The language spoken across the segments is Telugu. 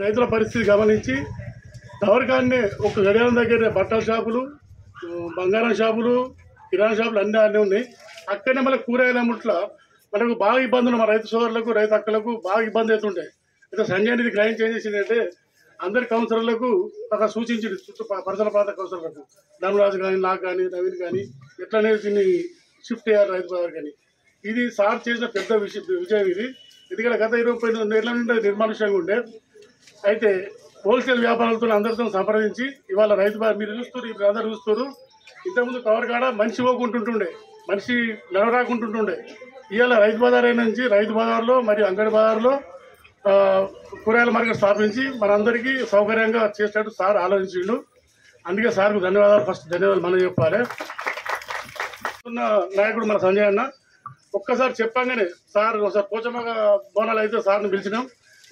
రైతుల పరిస్థితి గమనించి టవర్కాన్ని ఒక గడియారం దగ్గర బట్టల షాపులు బంగారం షాపులు కిరాణా షాపులు అన్నీ అన్నీ ఉన్నాయి. అక్కడనే మళ్ళీ కూరగాయల ముట్ల మనకు బాగా ఇబ్బందులు మన రైతు సోదరులకు రైతు అక్కలకు బాగా ఇబ్బంది అవుతుంటాయి అయితే సంజయ్ నిధి గ్రహించి ఏం చేసిందంటే అందరి కౌన్సిలర్లకు ఒక సూచించింది చుట్టూ పరిసర ప్రాంత కౌన్సిలర్లకు. ధర్మరాజు కానీ నాకు కానీ నవీన్ కానీ ఎట్లనే దీన్ని షిఫ్ట్ అయ్యారు రైతు బజార్ కానీ ఇది సార్ చేసిన పెద్ద విషయం విజయం ఇది. ఎందుకంటే గత ఇరవై ముప్పై ఏళ్ళ నుండి నిర్మానుష్యంగా ఉండే. అయితే హోల్సేల్ వ్యాపారాలతో అందరితో సంప్రదించి ఇవాళ రైతు బాగా మీరు చూస్తారు ఇప్పుడు అందరు చూస్తారు ఇంతకుముందు కవర్ కాడ మనిషి పోకుంటుంటుండే మనిషి నడవరాకుంటుంటుండే. ఇవాళ రైతు బజార్ అయిన నుంచి రైతు బజార్లో మరియు అంగడి బజార్లో కూరగాయల మార్కెట్ స్థాపించి మనందరికీ సౌకర్యంగా చేసేటట్టు సార్ ఆలోచించిండు. అందుకే సార్కు ధన్యవాదాలు ఫస్ట్ ధన్యవాదాలు మనం చెప్పాలి. ఉన్న నాయకుడు మన సంజయ్ అన్న ఒక్కసారి చెప్పంగానే సార్ ఒకసారి పోచమ్మ బోనాలు అయితే సార్ని పిలిచినాం.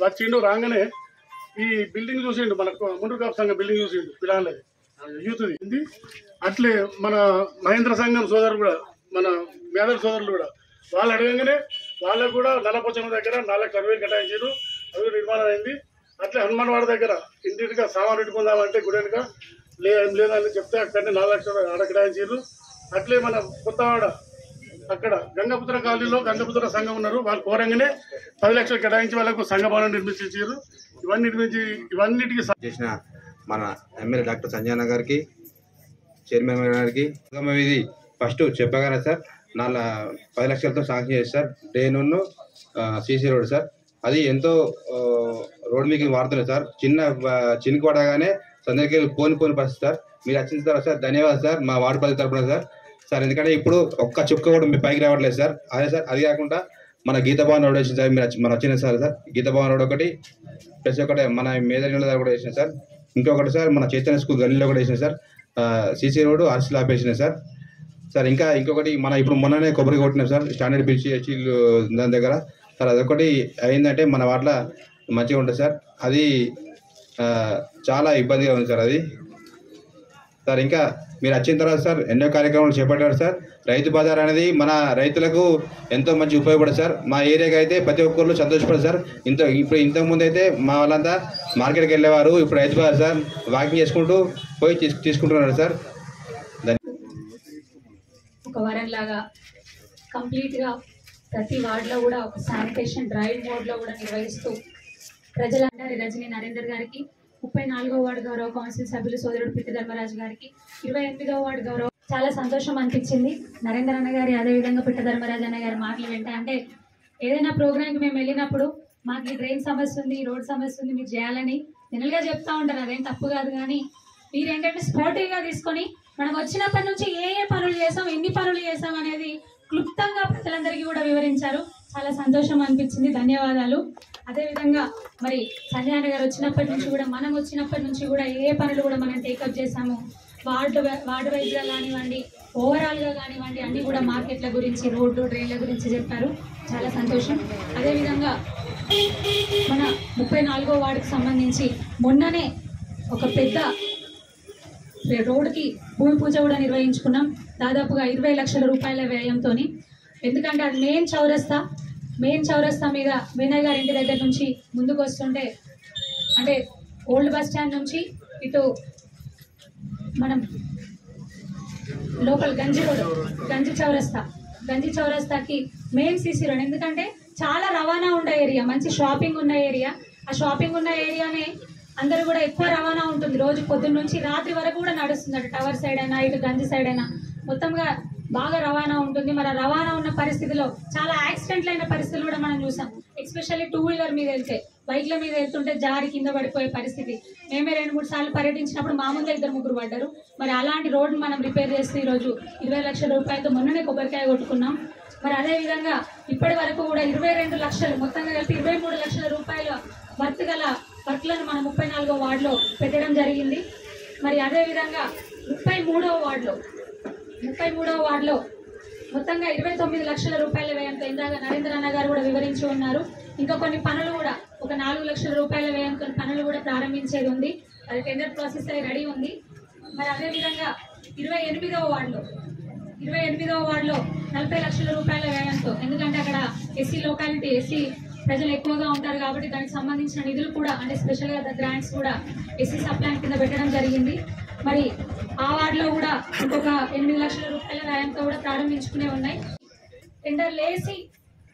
వచ్చిండు రాగానే ఈ బిల్డింగ్ చూసిండు మన ముందు కాపు సంఘం బిల్డింగ్ చూసిండు పిల్లలది యూత్ది అట్లే మన మహేంద్ర సంఘం సోదరులు కూడా మన మేధల సోదరులు కూడా వాళ్ళు అడగంగానే వాళ్ళకు కూడా నల్లపోచమ్మ దగ్గర నాలుగు అరవై కేటాయించారు. అవి నిర్మాణం అయింది అట్లే హనుమాన్ వాడ దగ్గర ఇంటిగా సామాన్ పెట్టుకుందామంటే గుడెనుక లే లేదని చెప్తే అక్కడనే నాలుగు లక్షలు ఆడ కేటాయించారు. అట్లే మన కొత్తవాడ అక్కడ గంగపుత్ర కాలనీలో గంగపుత్ర సంఘం ఉన్నారు. వాళ్ళు కోరంగానే పది లక్షలు కేటాయించి వాళ్ళకు సంఘ భవనం నిర్మించారు ఇవన్నీ నిర్మించి ఇవన్నిటికీ చేసిన మన ఎమ్మెల్యే డాక్టర్ సంజయన గారికి చైర్మన్ గారికి. ఇది ఫస్ట్ చెప్పగలరా సార్? నాలుగు పది లక్షలతో శాంక్షన్ చేసి sir. Drain CC road sir. అది ఎంతో రోడ్ మీకు వాడుతున్నాయి సార్. చిన్న చినుకు పడగానే సందరికి పోని పోని పరిస్థితి సార్. మీరు వచ్చిన తర్వాత సార్ ధన్యవాదాలు సార్. మా వార్డు పది తరపున సార్. సార్ ఎందుకంటే ఇప్పుడు ఒక్క చుక్క కూడా మీ పైకి రావట్లేదు సార్. అదే సార్ అది కాకుండా మన గీత భవన్ రోడ్ వేసింది సార్ మీరు మన వచ్చిన sir sir. Geetha Bhavan road ఒకటి ప్లస్ ఒకటి మన మేదర్ దగ్గర కూడా వేసిన సార్. ఇంకొకటి సార్ మన చైతన్య స్కూల్ గల్లీలో కూడా వేసిన సార్. సీసీ రోడ్ ఆర్సీలు ఆపేసిన సార్. సార్ ఇంకా ఇంకొకటి మన ఇప్పుడు మొన్ననే కొబ్బరి కొట్టినాం సార్ స్టాండర్డ్ పిలిచి దాని దగ్గర. సార్ అదొకటి అయిందంటే మన వాట్ల మంచిగా ఉంటుంది సార్. అది చాలా ఇబ్బందిగా ఉంది సార్ అది. సార్ ఇంకా మీరు వచ్చిన తర్వాత సార్ ఎన్నో కార్యక్రమాలు చేపట్టారు సార్. రైతు బజార్ అనేది మన రైతులకు ఎంతో మంచి ఉపయోగపడదు సార్. మా ఏరియాకి అయితే ప్రతి ఒక్కరు సంతోషపడదు సార్. ఇంత ఇప్పుడు ఇంతకు ముందు అయితే మా వాళ్ళంతా మార్కెట్కి వెళ్ళేవారు. ఇప్పుడు రైతు బజార్ సార్ వాకింగ్ చేసుకుంటూ పోయి తీసుకుంటున్నారు సార్. ఒక వరం లాగా కంప్లీట్గా ప్రతి వార్డులో కూడా ఒక శానిటేషన్ డ్రైవ్ మోడ్లో కూడా నిర్వహిస్తూ ప్రజలందరి రజనీ నరేందర్ గారికి ముప్పై నాలుగో వార్డు గౌరవ కౌన్సిల్ సభ్యులు సోదరుడు పిట్టి ధర్మరాజు గారికి ఇరవై ఎనిమిదో వార్డు గౌరవ చాలా సంతోషం అనిపించింది. నరేందర్ అన్న గారి అదేవిధంగా పిట్ట ధర్మరాజు అన్న గారి మాటలు వింటే అంటే ఏదైనా ప్రోగ్రామ్కి మేము వెళ్ళినప్పుడు మాకు ఈ డ్రైన్ సమస్య ఉంది ఈ రోడ్ సమస్య ఉంది మీరు చేయాలని జనరల్గా చెప్తా ఉంటారు. అదేం తప్పు కాదు కానీ మీరు ఏంటంటే స్పోర్టివ్గా తీసుకొని మనం వచ్చినప్పటి నుంచి ఏ ఏ పనులు చేసాం ఎన్ని పనులు చేసాం అనేది క్లుప్తంగా ప్రజలందరికీ కూడా వివరించారు. చాలా సంతోషం అనిపించింది. ధన్యవాదాలు. అదేవిధంగా మరి సంజయ్ గారు వచ్చినప్పటి నుంచి కూడా మనం వచ్చినప్పటి నుంచి కూడా ఏ పనులు కూడా మనం టేకప్ చేసాము. వార్డు వార్డు వైజ్గా కానివ్వండి ఓవరాల్గా కానివ్వండి అన్ని కూడా మార్కెట్ల గురించి రోడ్లు ట్రైన్ల గురించి చెప్పారు. చాలా సంతోషం. అదేవిధంగా మన ముప్పై నాలుగో వార్డుకు సంబంధించి మొన్ననే ఒక పెద్ద రోడ్డుకి భూమి పూజ కూడా నిర్వహించుకున్నాం. దాదాపుగా ఇరవై లక్షల రూపాయల వ్యయంతో ఎందుకంటే అది మెయిన్ చౌరస్తా. మెయిన్ చౌరస్తా మీద వినయ్ గారి ఇంటి దగ్గర నుంచి ముందుకు వస్తుంటే అంటే ఓల్డ్ బస్ స్టాండ్ నుంచి ఇటు మనం లోకల్ గంజి రోడ్ గంజి చౌరస్తా. గంజి చౌరస్తాకి మెయిన్ సీసీ రోడ్. ఎందుకంటే చాలా రవాణా ఉండే ఏరియా మంచి షాపింగ్ ఉన్న ఏరియా. ఆ షాపింగ్ ఉన్న ఏరియానే అందరూ కూడా ఎక్కువ రవాణా ఉంటుంది. రోజు పొద్దున్న నుంచి రాత్రి వరకు కూడా నడుస్తుంది టవర్ సైడ్ అయినా ఇటు గంజి సైడ్ అయినా. మొత్తంగా బాగా రవాణా ఉంటుంది. మరి రవాణా ఉన్న పరిస్థితిలో చాలా యాక్సిడెంట్లు అయిన పరిస్థితులు కూడా మనం చూసాం. ఎస్పెషల్లీ టూ వీలర్ మీద వెళ్తే బైక్ల మీద వెళ్తుంటే జారి కింద పడిపోయే పరిస్థితి. మేమే రెండు మూడు సార్లు పర్యటించినప్పుడు మా ముందే ఇద్దరు ముగ్గురు పడ్డారు. మరి అలాంటి రోడ్డు మనం రిపేర్ చేస్తే ఈరోజు ఇరవై లక్షల రూపాయలతో మొన్ననే కొబ్బరికాయ కొట్టుకున్నాం. మరి అదే విధంగా ఇప్పటి వరకు కూడా ఇరవై రెండు లక్షలు మొత్తంగా కలిపి ఇరవై మూడు లక్షల రూపాయల వర్త్ గల వర్క్లను మన ముప్పై నాలుగో వార్డులో పెట్టడం జరిగింది. మరి అదే విధంగా ముప్పై మూడవ వార్డులో ముప్పై మూడవ వార్డులో మొత్తంగా ఇరవై తొమ్మిది లక్షల రూపాయల వ్యయంతో ఇందాక నరేంద్ర అన్న గారు కూడా వివరించి ఉన్నారు. ఇంకా కొన్ని పనులు కూడా ఒక నాలుగు లక్షల రూపాయల వ్యయంతో పనులు కూడా ప్రారంభించేది ఉంది. అది టెండర్ ప్రాసెస్ అయి రెడీ ఉంది. మరి అదే విధంగా ఇరవై ఎనిమిదవ వార్డులో ఇరవై ఎనిమిదవ వార్డులో నలభై లక్షల రూపాయల వ్యయంతో ఎందుకంటే అక్కడ ఎస్సీ లొకాలిటీ ఎస్సీ ప్రజలు ఎక్కువగా ఉంటారు కాబట్టి దానికి సంబంధించిన నిధులు కూడా అంటే స్పెషల్గా గ్రాంట్స్ కూడా ఎస్సీ సప్లాన్ కింద పెట్టడం జరిగింది. మరి ఆ వార్డులో కూడా ఇంకొక ఎనిమిది లక్షల రూపాయల వ్యాయంతో కూడా ప్రారంభించుకునే ఉన్నాయి. టెండర్ లేసి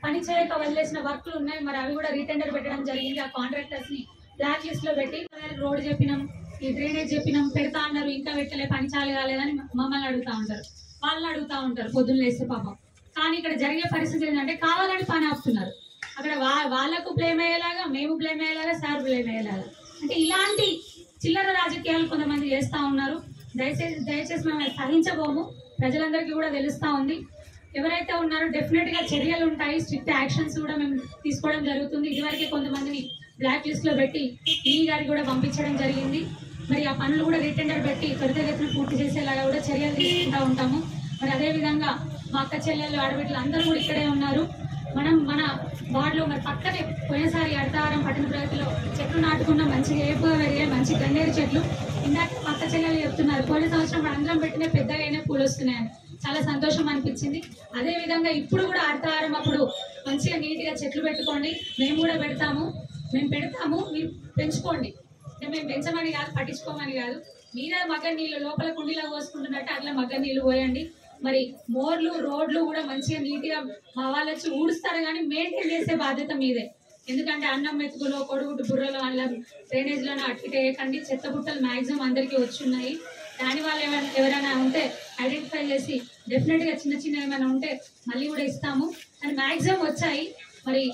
పని చేయక వదిలేసిన వర్క్లు ఉన్నాయి. మరి అవి కూడా రీటెండర్ పెట్టడం జరిగింది. ఆ కాంట్రాక్టర్స్ని బ్లాక్ లిస్ట్లో పెట్టి రోడ్ చెప్పినాం ఈ డ్రైనేజ్ చెప్పినాం పెడతా అన్నారు ఇంకా పెట్టలే పని చాలు కాలేదని మమ్మల్ని అడుగుతా ఉంటారు. వాళ్ళని అడుగుతా ఉంటారు పొద్దున్న లేస్తే పాపం. కానీ ఇక్కడ జరిగే పరిస్థితి ఏంటంటే కావాలని పని ఆపుతున్నారు. అక్కడ వా వాళ్ళకు బ్లేమ్ అయ్యేలాగా మేము బ్లేమ్ అయ్యేలాగా సార్ బ్లేమ్ అయ్యేలాగా. అంటే ఇలాంటి చిల్లర రాజకీయాలు కొంతమంది చేస్తూ ఉన్నారు. దయచేసి దయచేసి మేము అది సహించబోము. ప్రజలందరికీ కూడా తెలుస్తూ ఉంది. ఎవరైతే ఉన్నారో డెఫినెట్గా చర్యలు ఉంటాయి. స్ట్రిక్ట్ యాక్షన్స్ కూడా మేము తీసుకోవడం జరుగుతుంది. ఇదివరకే కొంతమందిని బ్లాక్ లిస్ట్లో పెట్టి ఈ గారికి కూడా పంపించడం జరిగింది. మరి ఆ పనులు కూడా రిటెండర్ పెట్టి త్వరితగతిన పూర్తి చేసేలాగా కూడా చర్యలు తీసుకుంటూ ఉంటాము. మరి అదేవిధంగా మా అక్క చెల్లెళ్ళు ఆడబిడ్డలు అందరూ కూడా ఇక్కడే ఉన్నారు. మనం మన వార్డులో మరి పక్కనే పోయినసారి అడతారం పట్టణ ప్రగతిలో చెట్లు నాటుకున్న మంచిగా ఏపుగా పెరిగే మంచి గన్నేరు చెట్లు. ఇందాక పక్క చెల్లెలు చెప్తున్నారు పోయిన సంవత్సరం అందరం పెట్టిన పెద్దగా అయినా పూలు వస్తున్నాయని. చాలా సంతోషం అనిపించింది. అదే విధంగా ఇప్పుడు కూడా అడతారం అప్పుడు మంచిగా నీట్గా చెట్లు పెట్టుకోండి. మేము కూడా పెడతాము. మేము పెడతాము మీరు పెంచుకోండి. మేము పెంచమని కాదు పట్టించుకోమని కాదు. మీద మగ్గ నీళ్ళు లోపల కుండీలో పోసుకుంటున్నట్టు అట్లా మగ్గ నీళ్ళు పోయండి. మరి మోర్లు రోడ్లు కూడా మంచిగా నీట్గా మా వాళ్ళు వచ్చి ఊడుస్తారు కానీ మెయింటైన్ చేసే బాధ్యత మీదే. ఎందుకంటే అన్నం మెతుకులో కొడుగుడు బుర్రలో అలా డ్రైనేజ్లోనే అట్టుకేయకండి చెత్త బుట్టలు మాక్సిమం అందరికీ వచ్చున్నాయి. దాని వాళ్ళు ఎవరైనా ఉంటే ఐడెంటిఫై చేసి డెఫినెట్గా చిన్న చిన్న ఏమైనా ఉంటే మళ్ళీ కూడా ఇస్తాము. అని మాక్సిమం వచ్చాయి. మరి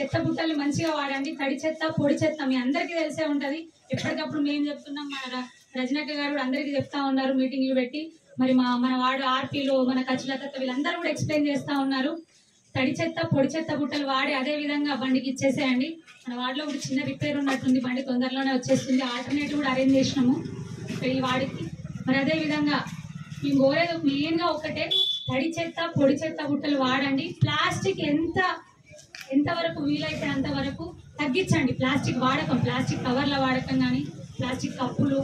చెత్త బుట్టలు మంచిగా వాడండి. తడి చెత్త పొడి చెత్త మీ అందరికీ తెలిసే ఉంటది. ఎప్పటికప్పుడు మేము చెప్తున్నాం మన ర- రజనక్క గారు అందరికీ చెప్తా ఉన్నారు మీటింగ్లు పెట్టి. మరి మా మన వాడు ఆర్పీలు మన ఖచ్చితత్వ వీళ్ళందరూ కూడా ఎక్స్ప్లెయిన్ చేస్తా ఉన్నారు. తడి చెత్త పొడి చెత్త బుట్టలు వాడి అదే విధంగా బండికి ఇచ్చేసేయండి. మన వాడిలో కూడా చిన్న రిపేర్ ఉన్నట్టుంది బండి తొందరలోనే వచ్చేస్తుంది. ఆల్టర్నేటివ్ కూడా అరేంజ్ చేసినాము. ఈ వాడికి. మరి అదే విధంగా మేము కోరేది మెయిన్గా ఒకటే తడి చెత్త పొడి చెత్త బుట్టలు వాడండి. ప్లాస్టిక్ ఎంత ఎంతవరకు వీలైతే అంతవరకు తగ్గించండి. ప్లాస్టిక్ వాడకం ప్లాస్టిక్ కవర్ల వాడకం కానీ ప్లాస్టిక్ కప్పులు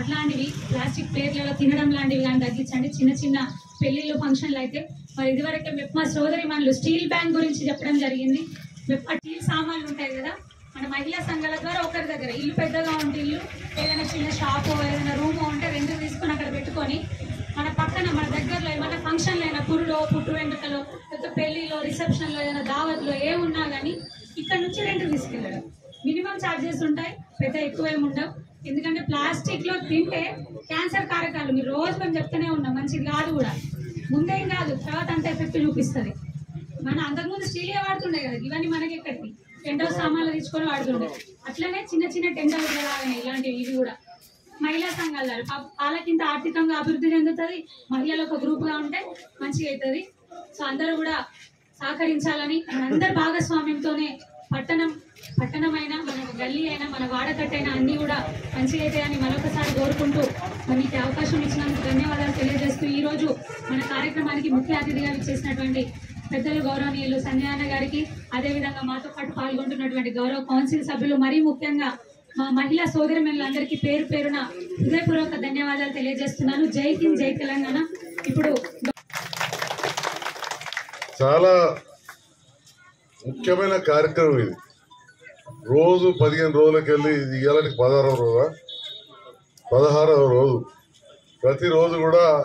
అట్లాంటివి ప్లాస్టిక్ ప్లేట్లలో తినడం లాంటివి కానీ తగ్గించండి. చిన్న చిన్న పెళ్ళిళ్ళు ఫంక్షన్లు అయితే మరి ఇదివరకే మా సోదరి మనలు స్టీల్ బ్యాంక్ గురించి చెప్పడం జరిగింది. స్టీల్ సామాన్లు ఉంటాయి కదా మన మహిళా సంఘాల ద్వారా ఒకరి దగ్గర ఇల్లు పెద్దగా ఉంటే ఇల్లు ఏదైనా చిన్న షాపు ఏదైనా రూమ్ ఉంటే రెండు తీసుకొని అక్కడ పెట్టుకొని మన పక్కన మన దగ్గరలో ఏమైనా ఫంక్షన్లు అయినా పురులో పుట్టు వెంట్రుకలో లేకపోతే పెళ్ళిలో రిసెప్షన్లో ఏదైనా దావత్లో ఏమున్నా కానీ ఇక్కడ నుంచి రెంట్ తీసుకెళ్ళడం. మినిమం ఛార్జెస్ ఉంటాయి పెద్ద ఎక్కువ ఏమి ఉండవు. ఎందుకంటే ప్లాస్టిక్లో తింటే క్యాన్సర్ కారకాలు మీరు రోజు మేము చెప్తూనే ఉన్నాం మంచిది కాదు కూడా. ముందేం కాదు తర్వాత అంత ఎఫెక్ట్ చూపిస్తుంది. మన అంతకుముందు స్టీలే వాడుతుండే కదా ఇవన్నీ మనకి ఎక్కడికి టెండో సామాన్లు తీసుకొని వాడుతుండే. అట్లనే చిన్న చిన్న టెండర్ లాగానే ఇలాంటివి ఇవి కూడా. మహిళా సంఘాల వాళ్ళకింత ఆర్థికంగా అభివృద్ధి చెందుతుంది మహిళలు ఒక గ్రూప్గా ఉంటే మంచిగా అవుతుంది సో అందరూ కూడా సహకరించాలని అందరి భాగస్వామ్యంతోనే పట్టణం పట్టణమైన మన గల్లీ అయినా మన వాడకట్టైనా అన్ని కూడా మంచిగా అవుతాయని మరొకసారి కోరుకుంటూ మనకి అవకాశం ఇచ్చినందుకు ధన్యవాదాలు తెలియజేస్తూ ఈ రోజు మన కార్యక్రమానికి ముఖ్య అతిథిగా ఇచ్చేసినటువంటి పెద్దలు గౌరవనీయులు సంజయన్న గారికి అదేవిధంగా మాతో పాటు పాల్గొంటున్నటువంటి గౌరవ కౌన్సిల్ సభ్యులు మరీ ముఖ్యంగా మా మహిళా సోదరిమణులందరికీ పేరు పేరున హృదయపూర్వక ధన్యవాదాలు తెలియజేస్తున్నాను. జై హింద్ జై తెలంగాణ. ఇప్పుడు చాలా ముఖ్యమైన కార్యక్రమం ఇది. రోజు పదిహేను రోజులకి వెళ్ళి ఇది ఇవాళకి పదహారవ రోజా? పదహారవ రోజు. ప్రతిరోజు కూడా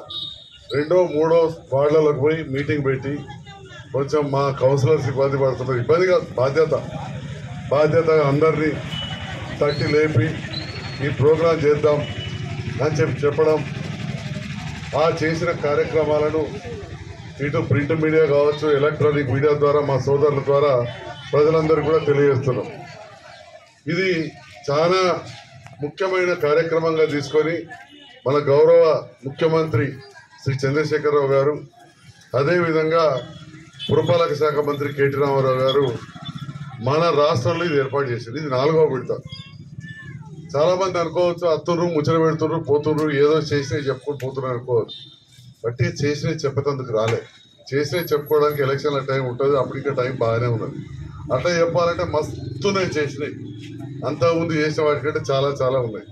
రెండో మూడో వార్డులకు పోయి మీటింగ్ పెట్టి కొంచెం మా కౌన్సిలర్స్ ఇబ్బంది పడుతున్నారు. ఇబ్బంది కాదు బాధ్యత. బాధ్యతగా అందరినీ తట్టి లేపి ఈ ప్రోగ్రాం చేద్దాం అని చెప్పి చెప్పడం ఆ చేసిన కార్యక్రమాలను ఇటు ప్రింట్ మీడియా కావచ్చు ఎలక్ట్రానిక్ మీడియా ద్వారా మా సోదరుల ద్వారా ప్రజలందరికీ కూడా తెలియజేస్తున్నాం. ఇది చాలా ముఖ్యమైన కార్యక్రమంగా తీసుకొని మన గౌరవ ముఖ్యమంత్రి శ్రీ చంద్రశేఖరరావు గారు అదేవిధంగా పురపాలక శాఖ మంత్రి కేటీ రామారావు గారు మన రాష్ట్రంలో ఇది ఏర్పాటు చేసింది. ఇది నాలుగవ విడత. చాలామంది అనుకోవచ్చు అత్తుర్రు ముచ్చట పెడుతున్నారు పోతుర్రు ఏదో చేసినవి చెప్పుకుని పోతున్నారు అనుకోవచ్చు. బట్టి చేసినవి చెప్పేటందుకు రాలే. చేసినవి చెప్పుకోవడానికి ఎలక్షన్ల టైం ఉంటుంది అప్పుడు ఇంకా టైం బాగానే ఉన్నది. అట్లా చెప్పాలంటే మస్తునే చేసినాయి. అంతకుముందు చేసిన వాటికంటే చాలా చాలా ఉన్నాయి.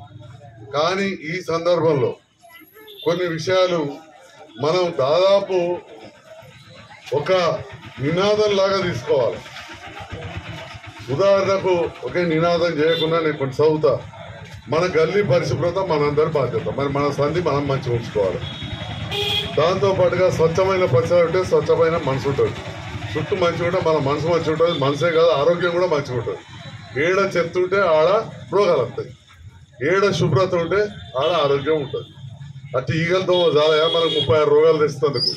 కానీ ఈ సందర్భంలో కొన్ని విషయాలు మనం దాదాపు ఒక నినాదం లాగా తీసుకోవాలి. ఉదాహరణకు ఒకే నినాదం చేయకుండా నేను కొన్ని చదువుతా. మన గల్లీ పరిశుభ్రత మనందరి బాధ్యత. మరి మన సంధి మనం మంచిగా ఉంచుకోవాలి. దాంతో పాటుగా స్వచ్ఛమైన పరిసరాలు ఉంటే స్వచ్ఛమైన మనసు ఉంటుంది. చుట్టూ మంచిగా ఉంటే మన మనసు మంచిగా ఉంటుంది మనసే కాదు ఆరోగ్యం కూడా మంచిగా ఉంటుంది ఏడ చెత్త ఉంటే ఆడ రోగాలు వస్తాయి. ఏడ శుభ్రత ఉంటే ఆడ ఆరోగ్యం ఉంటుంది. అటు ఈగలతో చాలా మనకు ముప్పై ఆరు రోగాలు తెస్తున్నందుకు.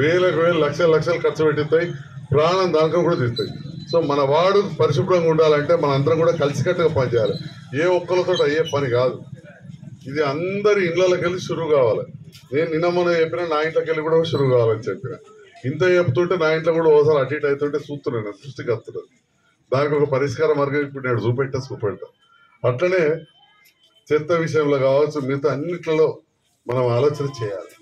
వేలకు వేలు లక్షల లక్షలు ఖర్చు పెట్టిస్తాయి ప్రాణం దానికం కూడా తీస్తాయి. సో మన వాడు పరిశుభ్రంగా ఉండాలంటే మన అందరం కూడా కలిసికట్టుగా పనిచేయాలి. ఏ ఒక్కరితో అయ్యే పని కాదు. ఇది అందరి ఇళ్ళకి వెళ్ళి షురువు కావాలి. నేను నిన్న మొన్న చెప్పిన నా ఇంట్లోకి వెళ్ళి కూడా షురువు కావాలని చెప్పిన. ఇంత చెప్తుంటే నా ఇంట్లో కూడా ఓసారి అటు ఇటు అవుతుంటే చూస్తున్నాను సృష్టికి వస్తున్నాను దానికి ఒక పరిష్కార మార్గం ఇప్పుడు నేను చూపెట్టా చూపెట్టా. అట్లనే చెత్త విషయంలో కావచ్చు మిగతా అన్నిట్లలో మనం ఆలోచన చేయాలి.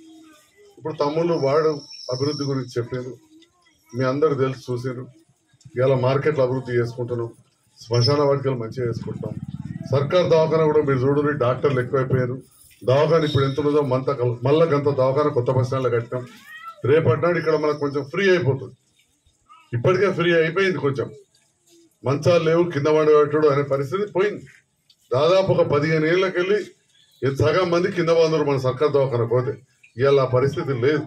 ఇప్పుడు తమ్ముళ్ళు వాడు అభివృద్ధి గురించి చెప్పారు మీ అందరు తెలిసి చూసారు ఇలా మార్కెట్లు అభివృద్ధి చేసుకుంటున్నాం శ్మశాన వాటికలు మంచిగా చేసుకుంటాం సర్కార్ దవాఖాన కూడా మీరు చూడండి డాక్టర్లు ఎక్కువైపోయారు. దవాఖాన ఇప్పుడు ఎంత ఉన్నదో మంత మళ్ళా గంత దవాఖాన కొత్త బస్ స్టాండ్లో కట్టినాం రేపటినాడు ఇక్కడ మనకు కొంచెం ఫ్రీ అయిపోతుంది. ఇప్పటికే ఫ్రీ అయిపోయింది కొంచెం. మంచాలు లేవు కింద పడేటడు అనే పరిస్థితి పోయింది. దాదాపు ఒక పదిహేను ఏళ్ళకెళ్ళి సగం మంది కింద పడుతున్నారు మన సర్కార్ దవాఖాన పోతే. ఇవాళ ఆ పరిస్థితి లేదు.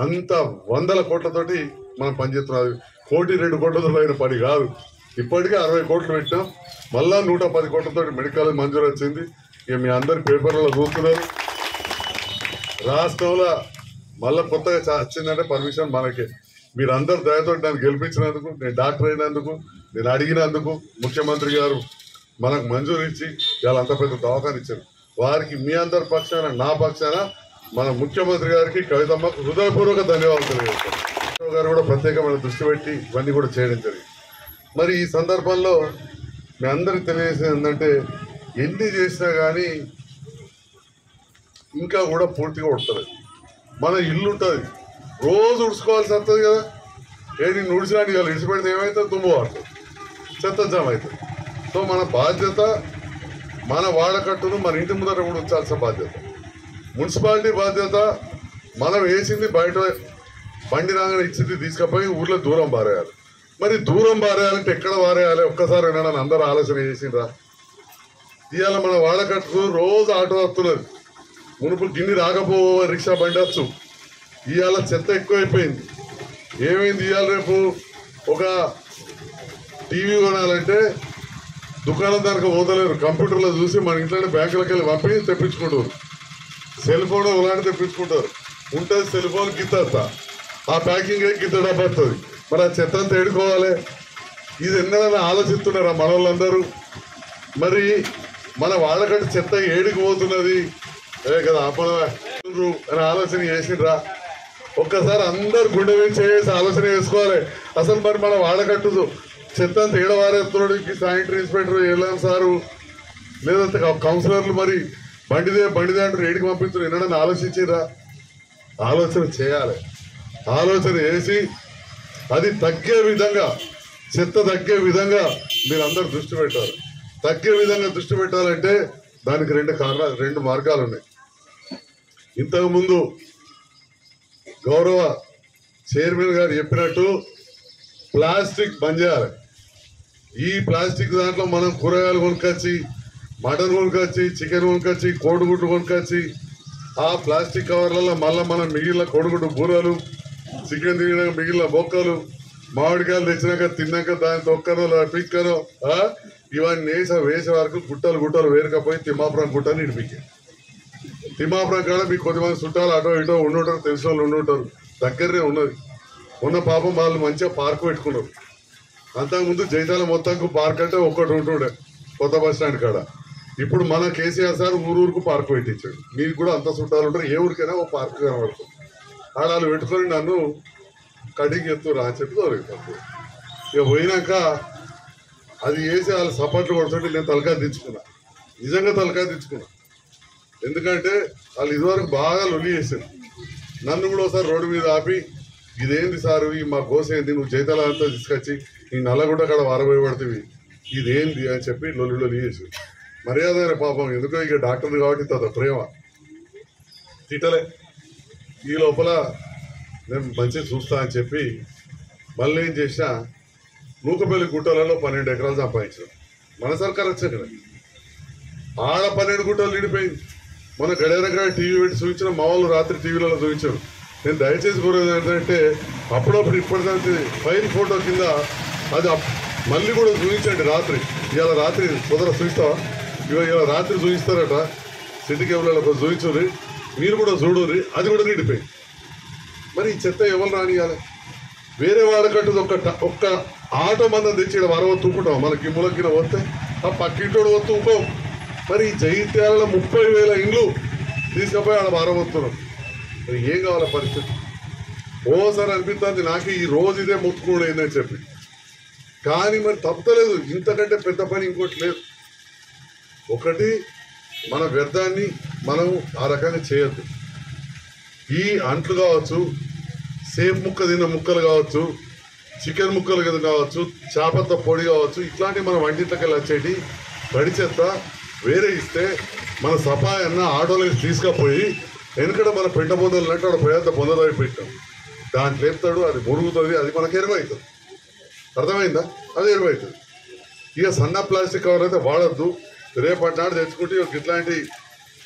అంత వందల కోట్లతోటి మనం పనిచేస్తున్నాం. కోటి రెండు కోట్లతో అయిన పని కాదు. ఇప్పటికే అరవై కోట్లు పెట్టినాం. మళ్ళా నూట పది కోట్లతో మెడికల్ మంజూరు వచ్చింది. ఇక మీ అందరి పేపర్లలో చూస్తున్నారు. రాష్ట్రంలో మళ్ళీ కొత్తగా వచ్చిందంటే పర్మిషన్ మనకే. మీరందరూ దయతో నన్ను గెలిపించినందుకు నేను డాక్టర్ అయినందుకు నేను అడిగినందుకు ముఖ్యమంత్రి గారు మనకు మంజూరు ఇచ్చి ఇవాళ అంత పెద్ద దవాఖాన ఇచ్చారు. వారికి మీ అందరి పక్షాన నా పక్షాన మన ముఖ్యమంత్రి గారికి కవితమ్మకు హృదయపూర్వక ధన్యవాదాలు తెలియజేస్తాను. గారు కూడా ప్రత్యేకమైన దృష్టి పెట్టి ఇవన్నీ కూడా చేయడం జరిగింది. మరి ఈ సందర్భంలో మీ అందరికి తెలియజేసేది ఏంటంటే ఎన్ని చేసినా కానీ ఇంకా కూడా పూర్తిగా ఉడతలేదు. మన ఇల్లు ఉంటుంది రోజు ఉడుచుకోవాల్సి వస్తుంది కదా. ఏది నుడిచినాడు ఇవాళ ఇడిచిపెడితే ఏమవుతుంది దుమ్ము పడుతుంది చెత్త జమ అవుతుంది. సో మన బాధ్యత మన వాడకట్టును మన ఇంటి ముందర కూడా ఉంచాల్సిన బాధ్యత. మున్సిపాలిటీ బాధ్యత మనం వేసింది బయట బండి రాగానే ఇచ్చింది తీసుకుపోయి ఊర్లో దూరం పారేయాలి. మరి దూరం పారేయాలంటే ఎక్కడ పారేయాలి? ఒక్కసారి వినడానికి అందరూ ఆలోచన చేసిండ్రా. ఇవాళ మన వాడకట్టు రోజు ఆటో వస్తున్నది. మునుపు గిన్ని రాకపో రిక్షా బండి వచ్చు ఇవాళ చెత్త ఎక్కువైపోయింది. ఏమైంది ఇవాళ రేపు? ఒక టీవీ కొనాలంటే దుకాణం దానికి పోతలేరు. కంప్యూటర్లో చూసి మన ఇంట్లోనే బ్యాంకులకు వెళ్ళి పంపి తెప్పించుకుంటారు. సెల్ ఫోన్ ఒకలాంటి తెప్పించుకుంటారు. ఉంటుంది సెల్ ఫోన్ గిత్త ఆ ప్యాకింగ్ గిత్త డబ్బా వస్తుంది? మరి ఆ చెత్త అంతా ఏడుకోవాలి? ఇది ఎన్నడైనా ఆలోచిస్తున్నారా మన వాళ్ళందరూ మరి మన వాళ్ళకంటే చెత్త ఏడికి పోతున్నది అదే కదా అప్పుడు అని ఆలోచన చేసిండ్రా? ఒక్కసారి అందరు గుండె మీద చేసి ఆలోచన చేసుకోవాలి. అసలు మరి మన వాడకట్టు చెత్త అంతా ఏడవారేస్తున్నాడు శానిటరీ ఇన్స్పెక్టర్ వెళ్ళాను సారు? లేదంటే కౌన్సిలర్లు మరి బండిదే బండిదే అంటారు ఏడికి పంపించారు ఎన్నడని ఆలోచించిరా ఆలోచన చేయాలి. ఆలోచన చేసి అది తగ్గే విధంగా చెత్త తగ్గే విధంగా మీరు అందరు దృష్టి పెట్టాలి. తగ్గే విధంగా దృష్టి పెట్టాలంటే దానికి రెండు కారణాలు రెండు మార్గాలు ఉన్నాయి ఇంతకుముందు గౌరవ చైర్మన్ గారు చెప్పినట్టు ప్లాస్టిక్ బంద్ చేయాలి. ఈ ప్లాస్టిక్ దాంట్లో మనం కూరగాయలు కొనుక్కొచ్చి మటన్ కొనుక్కొచ్చి చికెన్ కొనుక్కొచ్చి కోడిగుడ్డు కొనుక్కొచ్చి ఆ ప్లాస్టిక్ కవర్లలో మళ్ళీ మనం మిగిలిన కోడిగుడ్డు బూరలు చికెన్ తినక మిగిలిన బొక్కలు మామిడికాయలు తెచ్చినాక తిన్నాక దాని తొక్కనో పిక్కనో ఇవన్నీ వేసే వేసే వరకు గుట్టలు గుట్టలు వేరకపోయి తిమ్మాపురం గుట్టని ఇడిపించాయి తిమ్మాపురం ప్రకారం మీకు కొంతమంది చుట్టాలు అటో ఇటో ఉండుంటారు తెలిసిన వాళ్ళు ఉండుంటారు. దగ్గరనే ఉన్నది. ఉన్న పాపం వాళ్ళు మంచిగా పార్క్ పెట్టుకున్నారు. అంతకుముందు జైతాల మొత్తంకు పార్క్ అంటే ఒక్కటి ఉంటుండే కొత్త బస్ స్టాండ్ కాడ. ఇప్పుడు మన కేసీఆర్ సార్ ఊరూరుకు పార్క్ పెట్టించాడు. మీకు కూడా అంత చుట్టాలు ఉంటారు ఏ ఊరికైనా ఒక పార్క్ కనబడుతుంది. వాళ్ళు పెట్టుకొని నన్ను కటింగ్ ఎత్తురా అని చెప్పి దొరికిపోతుంది ఇక పోయినాక అది వేసి వాళ్ళు సపోర్ట్లు కొడుతుంటే నేను తలకాయ దించుకున్నా. నిజంగా తలకాయ దించుకున్నా. ఎందుకంటే వాళ్ళు ఇదివరకు బాగా లొల్లి చేశారు. నన్ను కూడా ఒకసారి రోడ్డు మీద ఆపి ఇదేంది సారు? ఈ మా గోస ఏంది? నువ్వు జైతాల అంతా తీసుకొచ్చి ఈ నల్లగుడ్డ కాడ వారబోయి పడుతుంది. ఇదేంది? అని చెప్పి లొల్లి లొల్లి చేసి మర్యాద పాపం. ఎందుకో ఇక డాక్టర్ కాబట్టి తద ప్రేమ. తిట్టలే. ఈ లోపల నేను మంచిగా చూస్తా అని చెప్పి మళ్ళీ ఏం చేసినా నూకపల్లి గుట్టలలో పన్నెండు ఎకరాలు సంపాదించాం మన సర్కార్ వచ్చాక ఆడ పన్నెండు గుట్టలు నిండిపోయింది. మన గడియారగా టీవీ పెట్టి చూపించిన మా వాళ్ళు రాత్రి టీవీలలో చూపించారు. నేను దయచేసి కోరేది ఏంటంటే అప్పుడప్పుడు ఇప్పటిదానికి ఫైల్ ఫోటో కింద అది మళ్ళీ కూడా చూపించండి రాత్రి. ఇవాళ రాత్రి కుదర చూపిస్తావా ఇవాళ ఇవాళ రాత్రి చూపిస్తారట. సిటీ కేబుల్లో చూపించుర్రి మీరు కూడా చూడుర్రి అది కూడా నిండిపోయి మరి ఈ చెత్త ఎవరు రానియాలి వేరే వాడకట్టు ఒక్క ఒక్క ఆటో మందం తెచ్చి ఇక్కడ వరవ తూపుతాం మనకి ములకిన వస్తే ఆ పక్కింటోడు వస్తూ ఊపాం మరి ఈ జైత్యాలలో ముప్పై వేల ఇండ్లు తీసుకుపోయి ఆడ భారమవుతున్నాం మరి ఏం కావాలి పరిస్థితి? ఓసారి అనిపిస్తుంది నాకు ఈ రోజు ఇదే ముట్టుకోడైందని చెప్పి. కానీ మరి తప్పలేదు ఇంతకంటే పెద్ద పని ఇంకోటి లేదు. ఒకటి మన వ్యర్థాన్ని మనం ఆ రకంగా చేయొద్దు. ఈ అంట్లు కావచ్చు సేఫ్ ముక్క తిన్న ముక్కలు కావచ్చు చికెన్ ముక్కలు కదా కావచ్చు చేపలతో పొడి కావచ్చు ఇట్లాంటివి మనం వంటింట్లోకి వెళ్ళి వచ్చేటి తడి చెత్త వేరే ఇస్తే మన సపా అన్న ఆటోలకి తీసుకుపోయి వెనుకట మన పెంట బొందలు అంటే ఆడ పెద్ద బొందలు పెట్టాం. దాంట్లో లేపుతాడు అది మురుగుతుంది అది మనకి ఎరువైతుంది. అర్థమైందా? అది ఎరువైతుంది. ఇక సన్న ప్లాస్టిక్ కవర్ అయితే వాడద్దు. రేపటి నాడు తెచ్చుకుంటే ఇట్లాంటి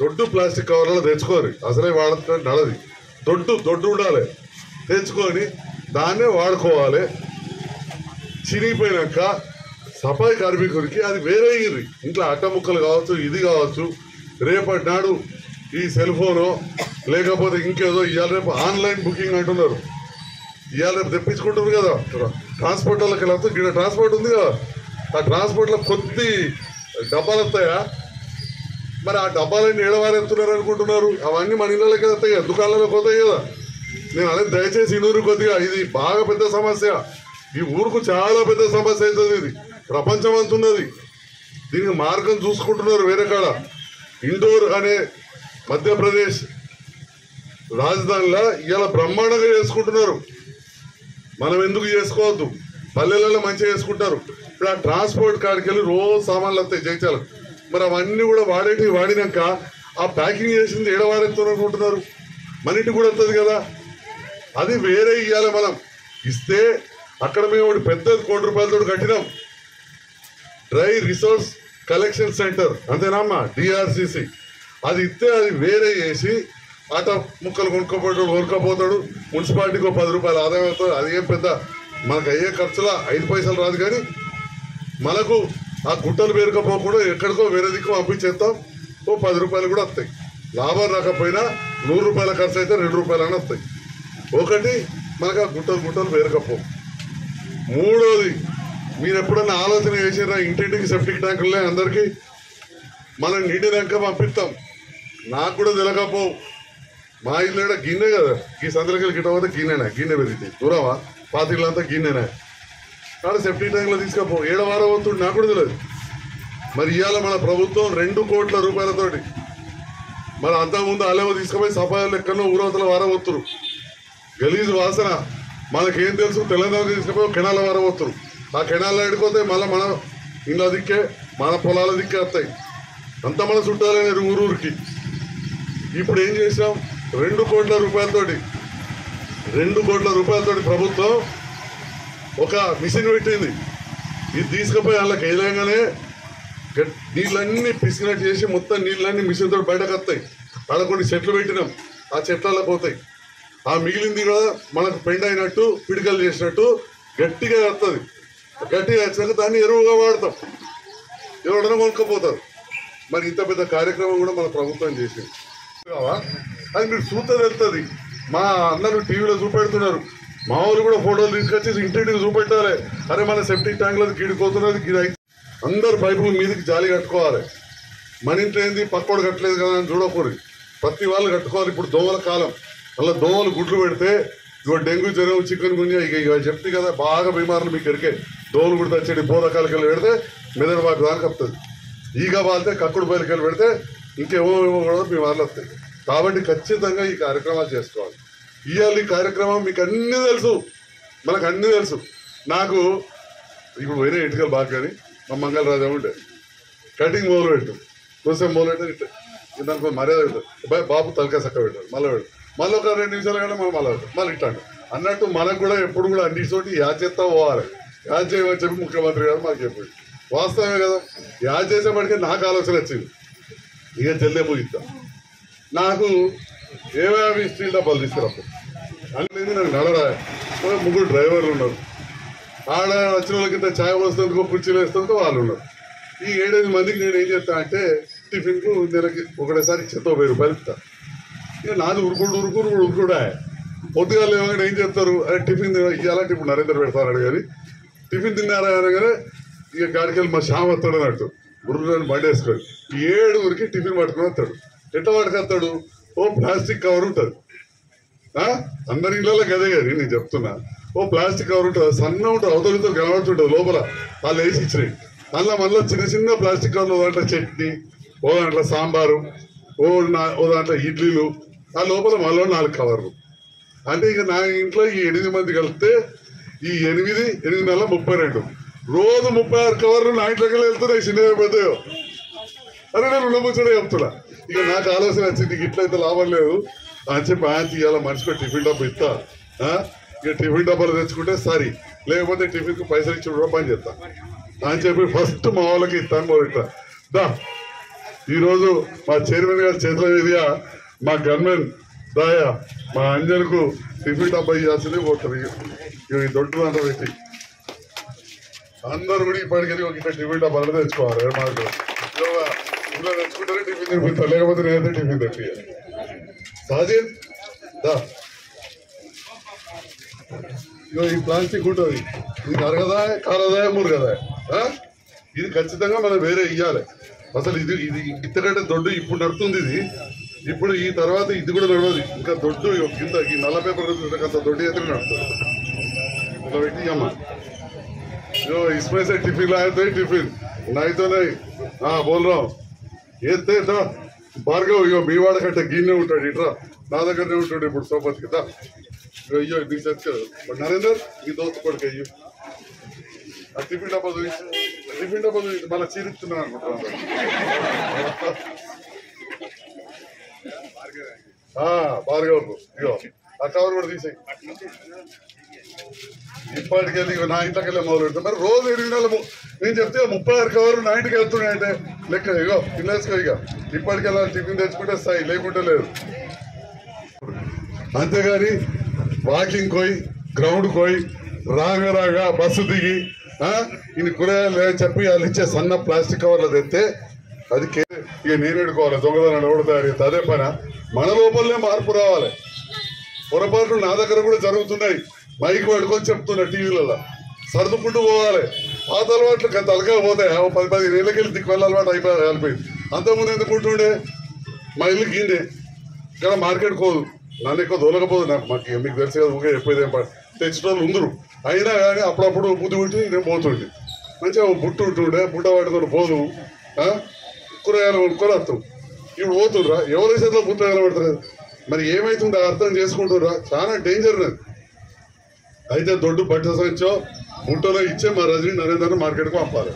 దొడ్డు ప్లాస్టిక్ కవర్లలో తెచ్చుకోరు. అసలే వాడతాడు నడది. దొడ్డు దొడ్డు ఉండాలి. తెచ్చుకొని దాన్నే వాడుకోవాలి. చిరిగిపోయినాక సఫాయి కార్మికుడికి అది వేరే ఇర్రి ఇంట్లో అట్ట ముక్కలు కావచ్చు ఇది కావచ్చు రేపటి నాడు ఈ సెల్ ఫోను లేకపోతే ఇంకేదో ఇవాళ రేపు ఆన్లైన్ బుకింగ్ అంటున్నారు. ఇవాళ రేపు తెప్పించుకుంటారు కదా ట్రాన్స్పోర్ట్ వాళ్ళకి వెళ్తే ఇక్కడ ట్రాన్స్పోర్ట్ ఉంది కదా. ఆ ట్రాన్స్పోర్ట్లో కొద్ది డబ్బాలు వస్తాయా? మరి ఆ డబ్బాలన్నీ ఏడవారెత్తున్నారు అనుకుంటున్నారు. అవన్నీ మన ఇళ్ళకి వస్తాయి కదా దుకాణాలకు పోతాయి కదా. నేను అదే దయచేసి ఇనూరు కొద్దిగా ఇది బాగా పెద్ద సమస్య. ఈ ఊరుకు చాలా పెద్ద సమస్య అవుతుంది ఇది. ప్రపంచం అంతున్నది దీనికి మార్గం చూసుకుంటున్నారు వేరే కాడ. ఇండోర్ అనే మధ్యప్రదేశ్ రాజధానిలో ఇలా బ్రహ్మాండంగా చేసుకుంటున్నారు. మనం ఎందుకు చేసుకోవద్దు? పల్లెలలో మంచిగా చేసుకుంటారు. ఇప్పుడు ఆ ట్రాన్స్పోర్ట్ కాడికి వెళ్ళి రోజు సామాన్లు వస్తాయి జైత్యాలు మరి అవన్నీ కూడా వాడేటి వాడినాక ఆ ప్యాకింగ్ చేసింది ఏడవారెత్తునుకుంటున్నారు మన ఇంటికి కూడా వస్తుంది కదా. అది వేరే ఇవ్వాలి మనం. ఇస్తే అక్కడ మేము ఒకటి పెద్దది కోటి రూపాయలతో కట్టినాం. డ్రై రిసోర్స్ కలెక్షన్ సెంటర్ అంతేనామ్మా డిఆర్సిసి అది ఇస్తే అది వేరే చేసి అట ముక్కలు కొనుక్కోపోతాడు కొనుక్కోపోతాడు మున్సిపాలిటీకి ఒక పది రూపాయలు ఆదాయం అవుతుంది. అది ఏం పెద్ద మనకు అయ్యే ఖర్చులా ఐదు పైసలు రాదు కానీ మనకు ఆ గుట్టలు పేరుకపోకుండా ఎక్కడికో వేరే దిక్కు పంపించేస్తాం. ఓ పది రూపాయలు కూడా వస్తాయి. లాభం రాకపోయినా నూరు రూపాయల ఖర్చు అయితే రెండు రూపాయలు వస్తాయి. ఒకటి మనకు ఆ గుట్టలు గుట్టలు పేరుకపో మూడోది మీరు ఎప్పుడన్నా ఆలోచన చేసినా ఇంటింటికి సెప్టిక్ ట్యాంకులే అందరికీ? మనం నీటి రంక పంపిస్తాం. నాకు కూడా తెలకపో. మా ఇల్లు గిన్నె కదా. ఈ సందలకి గిట్ట పోతే గిన్నెనా గిన్నె పెరిగితే. దూరమా? పాత అంతా గిన్నెనా కాదు సెప్టిక్ ట్యాంక్లో తీసుకపో. ఏడ వారం అవుతుంది నాకు కూడా తెలియదు మరి ఇవాళ మన ప్రభుత్వం రెండు కోట్ల రూపాయలతోటి. మరి అంతకుముందు అలేమో తీసుకుపోయి సఫాయిలు ఎక్కడో ఊరవతల వారం వస్తురు గలీజు వాసన. మనకేం తెలుసు? తెలంగాణ తీసుకుపోయి కెనాల వారం వస్తురు ఆ కెనాల్లో ఎడిపోతే మళ్ళీ మన ఇండ్ల దిక్కే మన పొలాల దిక్కే వస్తాయి. అంత మన చుట్టాలనే ఊరూరికి ఇప్పుడు ఏం చేసాం రెండు కోట్ల రూపాయలతోటి రెండు కోట్ల రూపాయలతోటి ప్రభుత్వం ఒక మిషన్ పెట్టింది. ఇది తీసుకుపోయి వాళ్ళకి వేయలేగానే గట్- నీళ్ళన్నీ పిసినట్టు చేసి మొత్తం నీళ్ళన్నీ మిషన్తో బయటకు వస్తాయి. అక్కడ కొన్ని చెట్లు పెట్టినాం ఆ చెట్లలో పోతాయి. ఆ మిగిలింది కూడా మనకు పెండ్ అయినట్టు పిడికలు చేసినట్టు గట్టిగా వస్తుంది గట్టిగా వచ్చాక దాన్ని ఎరువుగా వాడతాం. ఎవరైనా కొనుక్కపోతారు. మరి ఇంత పెద్ద కార్యక్రమం కూడా మన ప్రభుత్వం చేసింది. అది మీరు చూస్తే వెళ్తుంది మా అందరూ టీవీలో చూపెడుతున్నారు. మా వాళ్ళు కూడా ఫోటోలు తీసుకొచ్చి ఇంటింటికి చూపెట్టాలి. అరే మన సెప్టిక్ ట్యాంక్లో గిడిపోతున్నది గిడి అందరు పైపు మీదకి జాలి కట్టుకోవాలి. మన ఇంట్లో ఏంది? పక్కోడు కట్టలేదు కదా అని చూడకూడదు. ప్రతి వాళ్ళు కట్టుకోవాలి. ఇప్పుడు దోమల కాలం. అలా దోమలు గుడ్లు పెడితే ఇగో డెంగ్యూ జ్వరం చికెన్ గున్యా ఇక ఇక చెప్తే కదా బాగా బీమార్లు మీకు ఎరికే దోలు కూడా తెచ్చడి బోధకాలకి పెడితే మెదడు బాగా దానికి వస్తుంది. ఈగ వాళ్తే కక్కుడు బయలుకెళ్ళి పెడితే ఇంకేమో ఏమో కూడా బీమార్లు వస్తాయి. కాబట్టి ఖచ్చితంగా ఈ కార్యక్రమాలు చేసుకోవాలి. ఇవాళ ఈ కార్యక్రమం మీకు అన్నీ తెలుసు. మనకు అన్నీ తెలుసు. నాకు ఇప్పుడు వేరే ఇటుకలు బాగా కానీ మా మంగళరాజా ఉండే. కటింగ్ మొదలు పెట్టు కొంచెం మొదలు పెట్టు ఇట్లా. దానికి మర్యాద పెట్టారు బాబు తలకాయ చక్క పెట్టాడు మళ్ళీ పెట్టారు మళ్ళీ ఒక రెండు నిమిషాలు కానీ మనం మళ్ళీ మళ్ళీ ఇట్లాంటి. అన్నట్టు మనకు కూడా ఎప్పుడు కూడా అన్నిటితోటి యాద్ చేస్తా పోవాలి. యాద్ చేయమని చెప్పి ముఖ్యమంత్రి గారు మాకు చెప్పాడు వాస్తవమే కదా యాద్ చేసేప్పటికే నాకు ఆలోచన వచ్చింది. ఇక జల్దే పోయిద్దాం నాకు ఏమేమి స్టీల్ డబ్బాలు తీసుకురాపు అనేది నాకు నడరా ముగ్గురు డ్రైవర్లు ఉన్నారు. ఆడ వచ్చిన వాళ్ళకింత ఛాయ్ పోస్తుందో కుర్చీలు వేస్తుందో వాళ్ళు ఉన్నారు. ఈ ఏడైదు మందికి నేను ఏం చేస్తా అంటే టిఫిన్కు నెలకి ఒకటేసారి చెత్త వెయ్యి రూపాయలు ఇస్తాను నాది ఉరుకుడు ఉరుకుడు ఉరుకుడా పొద్దుగా లేవగానే ఏం చేస్తారు? అరే టిఫిన్ ఇవ్వాలంటే ఇప్పుడు నరేంద్ర పెడతారు కానీ టిఫిన్ తిన్నారా అనగానే ఇక కాడికెళ్ళి మా శ్యామ్ వస్తాడు అన్నట్టు గుర్రుని బండి వేసుకొని ఏడుగురికి టిఫిన్ పట్టుకొని వస్తాడు. ఎట్లా పట్టుకొస్తాడు? ఓ ప్లాస్టిక్ కవర్ ఉంటుంది. అందరి ఇళ్ళలో గదే కదా నేను చెప్తున్నా. ఓ ప్లాస్టిక్ కవర్ ఉంటుంది సన్న ఉంటుంది అవతలితో కనబడుతుంటుంది లోపల వాళ్ళు వేసి ఇచ్చినాయి. అందులో మళ్ళీ చిన్న చిన్న ప్లాస్టిక్ కవర్లు ఓ దాంట్లో చట్నీ ఓ దాంట్లో సాంబారు ఓ నా- ఓ దాంట్లో ఇడ్లీలు ఆ లోపల మళ్ళీ నాలుగు కవర్లు. అంటే ఇక నా ఇంట్లో ఈ ఎనిమిది మంది కలిపితే ఈ ఎనిమిది ఎనిమిది నెలల ముప్పై రెండు. రోజు ముప్పై ఆరు కవర్లు నా ఇంట్లోకి వెళ్తున్నాయి చిన్నగా పెద్దయో అరే నేను ఉండబోతుడే చెప్తున్నా. ఇక నాకు ఆలోచన వచ్చింది ఇట్లయితే లాభం లేదు. అని చెప్పి ఆయన తీయాల మనిషికి టిఫిన్ డబ్బు ఇస్తా. ఇక టిఫిన్ డబ్బాలు తెచ్చుకుంటే సరి. లేకపోతే టిఫిన్కి పైసలు ఇచ్చి కూడా పని చేస్తా. అని చెప్పి ఫస్ట్ మా వాళ్ళకి ఇస్తాను మొదట దా ఈరోజు మా చైర్మన్ గారి చేతిలో మీదుగా మా గవర్నమెంట్ దాయ మా అంజన్కు టిఫిన్ డబ్బా ఇవ్వాల్సింది పోతుంది ఇవి ఈ దొడ్డు దాంట్లో పెట్టి. అందరూ కూడా ఇప్పటికెళ్ళి ఒక టిఫిన్ డబ్బాలు తెచ్చుకోవాలి. మాకు? ఇంట్లో తెచ్చుకుంటారే టిఫిన్ తినిపిస్తా లేకపోతే నేనైతే టిఫిన్ తెప్పి సాజిద్ దా. ఇగో ఈ ప్లాస్టిక్ ఉంటుంది. ఇది కరగదా కాలదా మురగదా? ఆ? ఇది ఖచ్చితంగా మనం వేరే ఇయ్యాలి. అసలు ఇది ఇది ఇంతకంటే దొడ్డు ఇప్పుడు నడుతుంది ఇది. ఇప్పుడు ఈ తర్వాత ఇది కూడా నడవదు. ఇంకా దొడ్డు కింద ఈ నల్ల పేపర్ అంత దొడ్డు అయితే నడుతుంది ఇలా పెట్టి టిఫిన్ ఇస్మైసే టిఫిన్. ఆయనతో టిఫిన్ నాయతో బోల్రావు. ఏతే ఇట్లా భార్గవ్ ఇగో మీ వాడ కంటే గిన్నె ఉంటాడు ఇట్రా. నా దగ్గరనే ఉంటాడు ఇప్పుడు సోపతి కదా. అయ్యో ఇది చేస్తాడు నరేందర్ ఈ దోస్తు కొడుకు అయ్యో. టిఫిన్ డబ్బా టిఫిన్ డబ్బా మళ్ళీ చీరిస్తున్నాను అనుకుంటున్నాను భార్గవ్ ఇగో ఆ కవర్ కూడా తీసేయి. ఇప్పటికెళ్ళి నా ఇంట్లోకి మొదలు పెడతాం. మరి రోజు ఎనిమిది నెలలు నేను చెప్తే ముప్పై ఆరు కవర్లు నా ఇంటికి వెళ్తున్నాయంటే లెక్క ఇగో తినేసుకో ఇక. ఇప్పటికెళ్ళి టిఫిన్ తెచ్చుకుంటే స్థాయి లేకుంటే లేదు. అంతేగాని వాకింగ్ పోయి గ్రౌండ్ పోయి రాగా రాగా బస్సు దిగి ఇన్ని కూరగాయలు చెప్పి వాళ్ళు ఇచ్చే సన్న ప్లాస్టిక్ కవర్లు తెస్తే అది ఇక నేను ఎడుకోవాలి దొంగదనం ఎవడు అదే పని? మన లోపలనే మార్పు రావాలి. పొరపాట్లు నా దగ్గర కూడా జరుగుతున్నాయి. మైక్ పట్టుకొని చెప్తున్నా టీవీలలో. సర్దుకుంటూ పోవాలి. పాత అలవాట్లు తలకాయ పోతాయి. పది పది ఏళ్ళకి వెళ్ళి దిక్కు వెళ్ళి అలవాటు అయిపోయి వెళ్ళిపోయింది అంతకుముందు ఎందుకు ఉంటుండే? మా ఇల్లు గీండే ఇక్కడ మార్కెట్ పోదు నన్ను ఎక్కువ దొరకపోదు నాకు. మాకు మీకు తెలిసి కదా ఊకే చెప్పేది తెచ్చిన వాళ్ళు తెచ్చేటోళ్ళు ఉందరు. అయినా కానీ అప్పుడప్పుడు బుద్ధి ఉంటే నేను పోతుండే. మంచిగా బుట్టు ఉంటుండే. బుట్ట పట్టుకొని పోదు. కూరగాయలు కొనుక్కొని వస్తాం. ఇప్పుడు పోతుండ్రా ఎవరి చేతిలో బుట్ట కనబడతారు మరి ఏమైతుందో అర్థం చేసుకుంటుర్రా చాలా డేంజర్ ఉన్నది అయితే దొడ్డు బట్ట సంచో ఉంటలో ఇచ్చే మా రజనీ నరేందర్ మార్కెట్కి పంపాలి.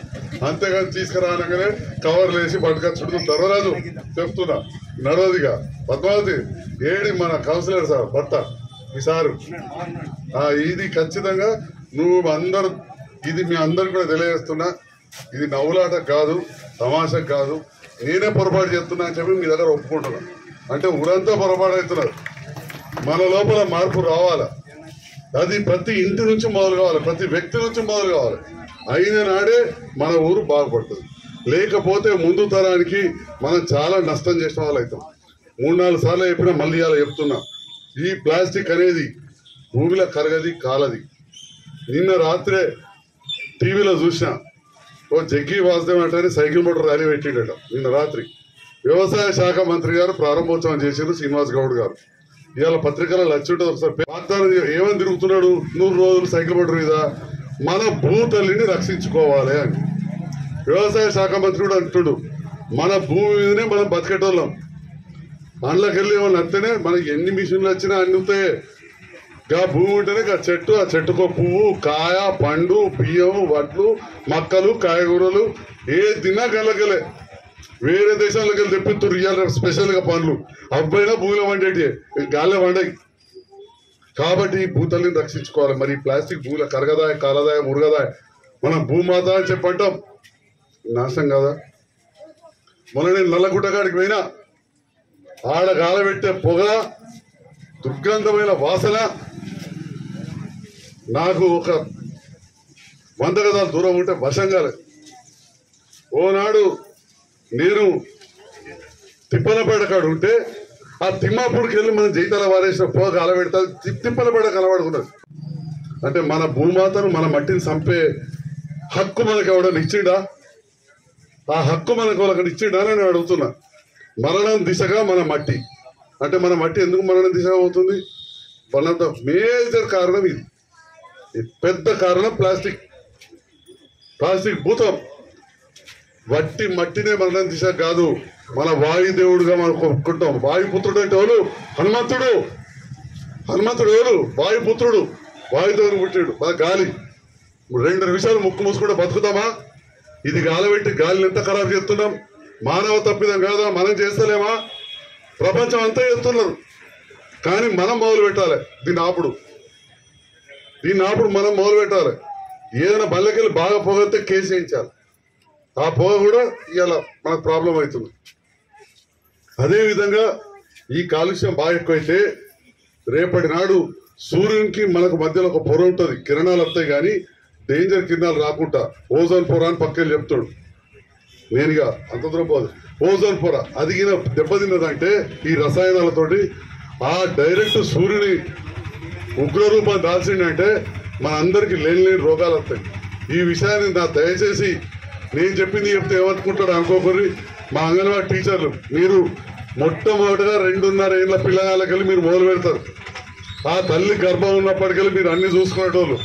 అంతేగాని తీసుకురానగానే కవర్లు వేసి పట్టుకొచ్చుడు ధర్మరాజు చెప్తున్నా నడవదిగా. పద్మావతి ఏడి మన కౌన్సిలర్ సార్ భర్త ఈ సారు. ఇది ఖచ్చితంగా నువ్వు అందరు ఇది మీ అందరు కూడా తెలియజేస్తున్నా. ఇది నవ్వులాట కాదు తమాషా కాదు. నేనే పొరపాటు చేస్తున్నా అని చెప్పి మీ దగ్గర ఒప్పుకుంటున్నా. అంటే ఊరంతా పొరపాటు అవుతున్నారు మన లోపల మార్పు రావాలా? అది ప్రతి ఇంటి నుంచి మొదలు కావాలి. ప్రతి వ్యక్తి నుంచి మొదలు కావాలి. అయిన నాడే మన ఊరు బాగుపడుతుంది. లేకపోతే ముందు తరానికి మనం చాలా నష్టం చేసిన వాళ్ళు అవుతాం. మూడు నాలుగు సార్లు చెప్పినా మళ్ళీ అలా చెప్తున్నా. ఈ ప్లాస్టిక్ అనేది భూమిలో కరగది కాలది. నిన్న రాత్రే టీవీలో చూసినా ఓ జగ్గి వాసుదేవ్ అంటే సైకిల్ మోటార్ ర్యాలీ పెట్టిండట నిన్న రాత్రి. వ్యవసాయ శాఖ మంత్రి గారు ప్రారంభోత్సవం చేసిండు శ్రీనివాస్ గౌడ్ గారు. ఇవాళ పత్రికల లచ్చుంటుంది ఒకసారి. వాగ్దానం ఏమని తిరుగుతున్నాడు? నూరు రోజులు సైకిల్ మోటార్ మీద మన భూతల్లిని రక్షించుకోవాలి అని. వ్యవసాయ శాఖ మంత్రి కూడా అంటుడు మన భూమి మీదనే మనం బతికేటోళ్ళం. అందులోకెళ్ళి ఏమన్నా అంతేనే మనకి ఎన్ని మిషన్లు వచ్చినా అన్నితే గా భూమి ఉంటేనే గా చెట్టు ఆ చెట్టుకు పువ్వు కాయ పండు బియ్యం వడ్లు మక్కలు కాయగూరలు. ఏ తిన్నా గలగలే. వేరే దేశాలకు వెళ్ళి తెప్పిస్తారు ఇవాళ స్పెషల్గా పండ్లు. అబ్బాయినా భూమిలో వండేటి గాలే వండాయి కాబట్టి ఈ భూతల్ని రక్షించుకోవాలి. మరి ఈ ప్లాస్టిక్ భూమిలో కరగదాయ కాలదాయ మురగదాయ. మనం భూమాత అని చెప్పంటాం. నాశనం కదా? మొన్న నేను నల్లగుట్టగాడికి పోయినా. ఆడ గాలబెట్టే పొగ దుర్గంధమైన వాసన నాకు ఒక వంద గదాల దూరం ఉంటే వశం కాలేదు ఓనాడు నేను తిప్పలపేట కాడ ఉంటే ఆ తిమ్మాపూడికి వెళ్ళి మనం జైతాల వారేసిన పోగ గాలబెడతా తి- తిప్పలపేట కనబడుకున్నది అంటే మన భూమాతను మన మట్టిని చంపే హక్కు మనకు ఎవడని ఇచ్చిండా? ఆ హక్కు మనకు వాళ్ళకి ఇచ్చిండా అని నేను అడుగుతున్నా. మరణం దిశగా మన మట్టి. అంటే మన మట్టి ఎందుకు మరణం దిశగా అవుతుంది? వన్ ఆఫ్ ద మేజర్ కారణం ఇది. పెద్ద కారణం ప్లాస్టిక్ ప్లాస్టిక్ భూతం. వట్టి మట్టినే మరణం దిశ కాదు. మన వాయుదేవుడుగా మనం కొనుక్కుంటాం. వాయుపుత్రుడు అంటే ఎవరు? హనుమంతుడు. హనుమంతుడు ఎవరు? వాయుపుత్రుడు. వాయుదేవుడు పుట్టాడు. మన గాలి. రెండు నిమిషాలు ముక్కు మూసుకుంటే బతుకుతామా? ఇది గాలబెట్టి గాలిని ఎంత ఖరాబ్ చేస్తున్నాం? మానవ తప్పిదం కాదా? మనం చేస్తలేమా? ప్రపంచం అంతా చేస్తున్నారు కానీ మనం మొదలు పెట్టాలి దీన్ని ఆపుడు. దీన్ని అప్పుడు మనం మొదలు పెట్టాలి ఏదైనా బల్లకెళ్ళి బాగా పొగతే కేసు వేయించాలి. ఆ పొగ కూడా ఇవాళ మనకు ప్రాబ్లం అవుతుంది. అదేవిధంగా ఈ కాలుష్యం బాగా ఎక్కువైతే రేపటి నాడు సూర్యునికి మనకు మధ్యలో ఒక పొర ఉంటుంది. కిరణాలు వస్తాయి కానీ డేంజర్ కిరణాలు రాకుండా ఓజోన్ పొర అని పక్కన చెప్తాడు. నేనుగా అంత దూరం పోదు. ఓజోన్ పొర అదిగిన దెబ్బతిన్నదంటే ఈ రసాయనాలతోటి ఆ డైరెక్ట్ సూర్యుని ఉగ్రరూపం దాల్చిందంటే మన అందరికి లేని లేని రోగాలు వస్తాయి. ఈ విషయాన్ని నా దయచేసి నేను చెప్పింది చెప్తే ఏమనుకుంటాడు అనుకోకరి మా అంగన్వాడీ టీచర్లు మీరు మొట్టమొదటిగా రెండున్నర ఏళ్ళ పిల్లగాళ్ళకెళ్ళి మీరు మొదలు పెడతారు. ఆ తల్లి గర్భం ఉన్నప్పటికెళ్ళి మీరు అన్ని చూసుకునేటోళ్ళు.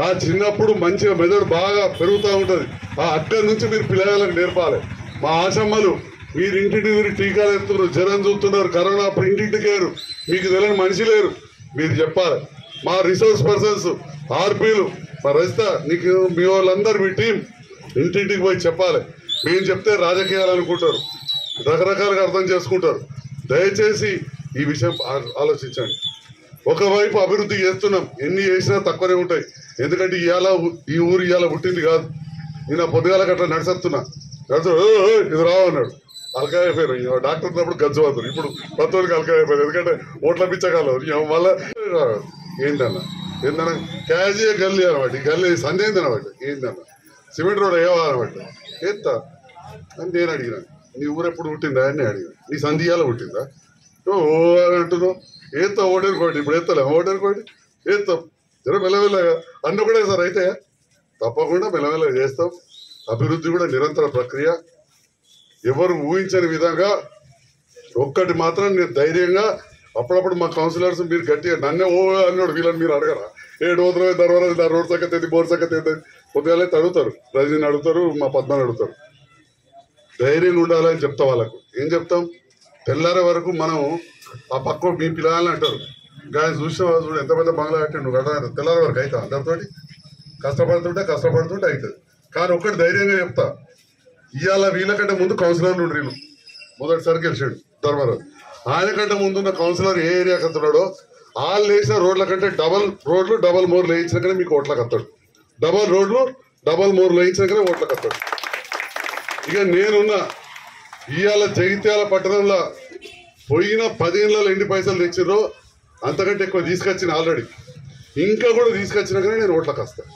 ఆ చిన్నప్పుడు మంచిగా మెదడు బాగా పెరుగుతూ ఉంటుంది. ఆ అక్కడి నుంచి మీరు పిల్లగాళ్ళకి నేర్పాలి. మా ఆశమ్మలు మీరు ఇంటింటి మీరు టీకాలు ఎత్తున్నారు జ్వరం చూస్తున్నారు కరోనా అప్పుడు ఇంటింటికి లేరు. మీకు తెలియని మనిషి లేరు. మీరు చెప్పాలి. మా రిసోర్స్ పర్సన్స్ ఆర్పీలు మా రజిత నీకు మీ వాళ్ళందరూ మీ టీం ఇంటింటికి పోయి చెప్పాలి. మేము చెప్తే రాజకీయాలు అనుకుంటారు రకరకాలుగా అర్థం చేసుకుంటారు. దయచేసి ఈ విషయం ఆలోచించండి. ఒకవైపు అభివృద్ధి చేస్తున్నాం. ఎన్ని చేసినా తక్కువనే ఉంటాయి. ఎందుకంటే ఇవాళ ఈ ఊరు ఇవాళ పుట్టింది కాదు. నేను పొద్దుగాల గట్లా నడిచేస్తున్నా నడుచు ఇది రావు అన్నాడు. అలకాయ అయిపోయారు ఇక డాక్టర్ ఉన్నప్పుడు గజ్జవాదులు ఇప్పుడు పత్తోడికి అలకాయ అయిపోయారు ఎందుకంటే ఓట్ల పిచ్చకాలం ఇక మళ్ళా ఏంటన్నా? ఏందన్నా క్యాజీ గల్లీ అనమాట ఈ గల్లీ సంధ్య ఏందనమాట ఏందన్నా సిమెంట్ రోడ్ ఏ అనమాట ఏత్తా అని నేను అడిగినా. నీ ఊరెప్పుడు పుట్టిందా అని అడిగాను అడిగినా. నీ సంధియాల పుట్టిందా? ఓ అని అంటున్నావు. ఏత్తా ఓటేరుకోండి ఇప్పుడు ఎత్తలే ఓటేరుకోండి ఏత్తాం జర మెల్లమెల్లగా అన్న కూడా సార్ అయితే తప్పకుండా మెల్లమెల్లగా చేస్తాం. అభివృద్ధి కూడా నిరంతర ప్రక్రియ. ఎవరు ఊహించని విధంగా ఒక్కటి మాత్రం నేను ధైర్యంగా అప్పుడప్పుడు మా కౌన్సిలర్స్ మీరు గట్టిగా నన్నే ఓ అన్నాడు వీళ్ళని మీరు అడగరా? ఏడు రోజులు దర్వారా నా రోడ్ సక్క ఏంది బోర్ సక్క ఏంది? కొద్దిగా అడుగుతారు రజనీని అడుగుతారు మా పద్మని అడుగుతారు. ధైర్యంగా ఉండాలని చెప్తా వాళ్ళకు. ఏం చెప్తాం? తెల్లారే వరకు మనం ఆ పక్క మీ పిల్లలని అంటారు. గాయ చూసిన చూడు ఎంత పెద్ద బంగ్లా కట్టి నువ్వు తెల్లారే వరకు అవుతా అందరితోటి. కష్టపడుతుంటే కష్టపడుతుంటే అవుతుంది. కానీ ఒక్కటి ధైర్యంగా చెప్తా. ఇవాళ వీళ్ళకంటే ముందు కౌన్సిలర్లు ఉండ్రు వీళ్ళు. మొదటిసారి గెలిచాడు ధర్మరాజు ఆయన కంటే ముందున్న కౌన్సిలర్ ఏ ఏరియా కత్తున్నాడో వాళ్ళు వేసిన రోడ్ల కంటే డబల్ రోడ్లు డబల్ మోర్లు వేయించినాకనే మీకు ఓట్లకు వస్తాడు. డబల్ రోడ్లు డబల్ మోర్లు వేయించినాకనే ఓట్లకు అత్తాడు ఇక నేనున్న ఇవాళ జగిత్యాల పట్టణంలో పోయిన పదిహేనులలో ఎన్ని పైసలు తెచ్చిర్రో అంతకంటే ఎక్కువ తీసుకొచ్చిన ఆల్రెడీ. ఇంకా కూడా తీసుకొచ్చినాకనే నేను ఓట్లకు వస్తాను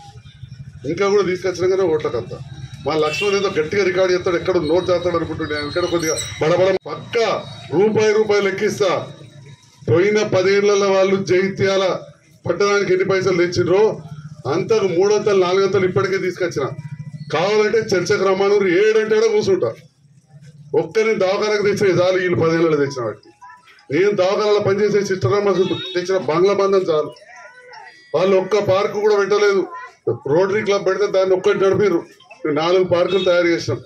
ఇంకా కూడా తీసుకొచ్చినాకనే ఓట్లకు వస్తాను మా లక్ష్మణ్ ఏదో గట్టిగా రికార్డు చేస్తాడు ఎక్కడ నోట్ చేస్తాడు అనుకుంటుండే. ఇక్కడ కొద్దిగా బడబడ పక్క రూపాయి రూపాయి లెక్కిస్తా. పోయిన పదేళ్ళలో వాళ్ళు జైత్యాల పట్టణానికి ఎన్ని పైసలు తెచ్చిండ్రో అంతకు మూడొంతలు నాలుగొంతలు ఇప్పటికే తీసుకొచ్చిన. కావాలంటే చర్చకు రమ్మను ఏడంటే కూడా కూర్చుంటా. ఒక్కరిని దవాఖానకు తెచ్చిన చాలు వీళ్ళు పదేళ్ళు తెచ్చిన వాటికి నేను దవాఖానలో పనిచేసే సిస్టర్ తెచ్చిన బంగ్లా బంధం చాలు. వాళ్ళు ఒక్క పార్కు కూడా పెట్టలేదు. రోటరీ క్లబ్ పెడితే దాన్ని ఒక్కటి నడిపిర్రు. నాలుగు పార్కులు తయారు చేసినాం.